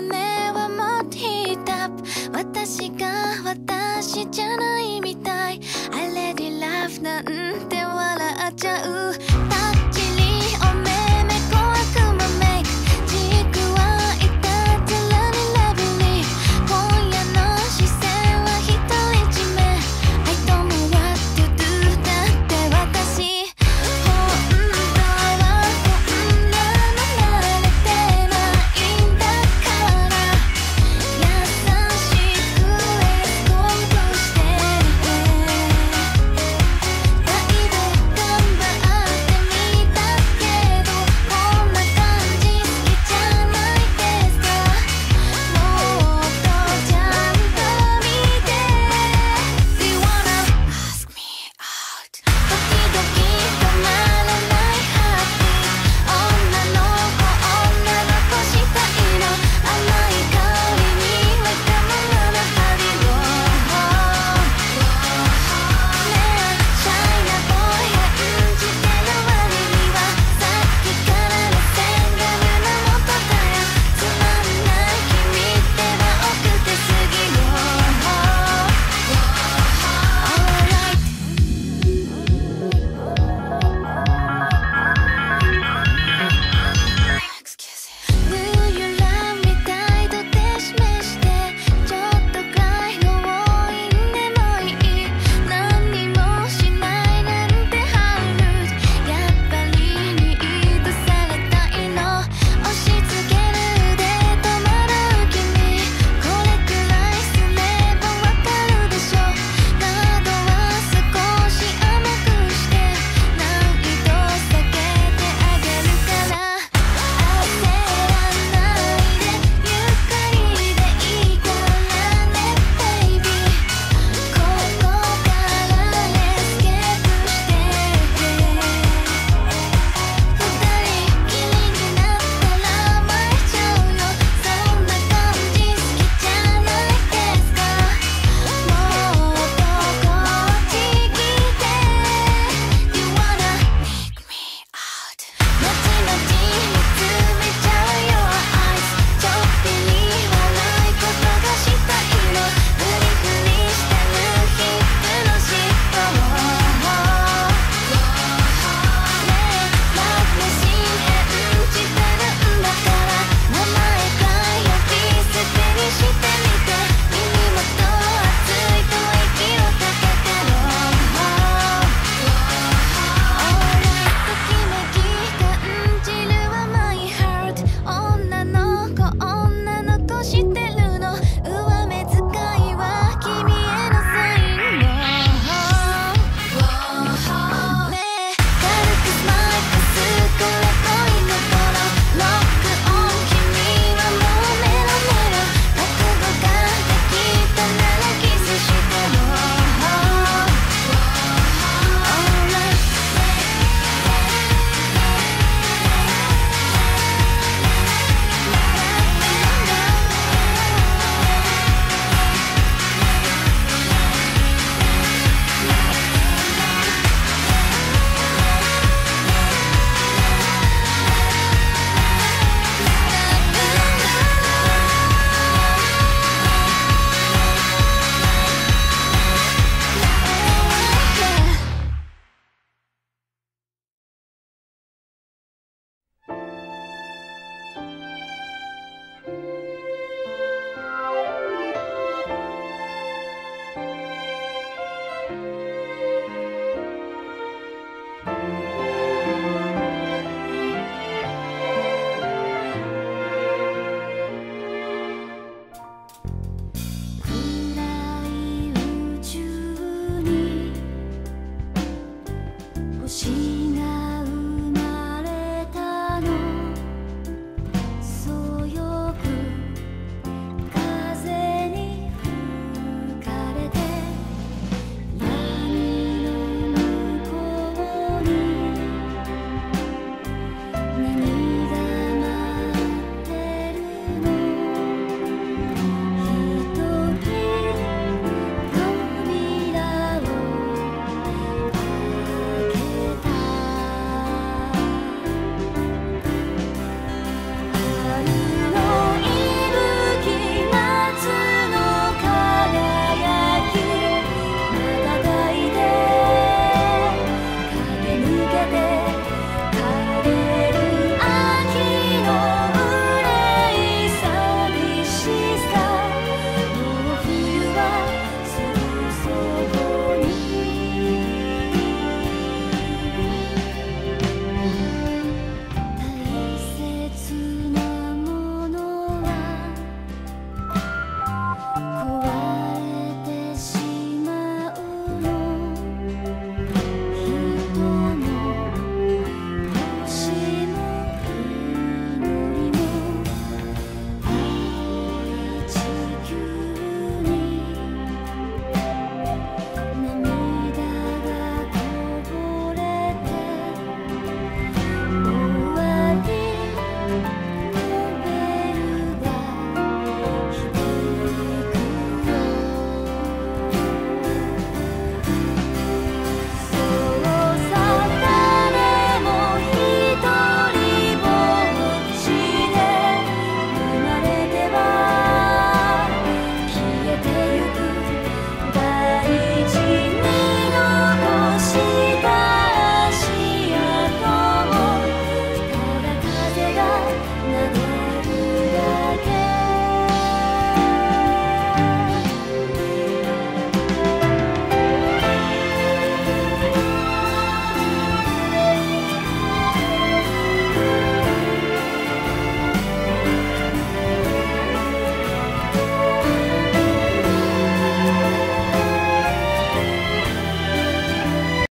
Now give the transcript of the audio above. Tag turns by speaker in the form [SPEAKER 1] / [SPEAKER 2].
[SPEAKER 1] 胸はもっティ私が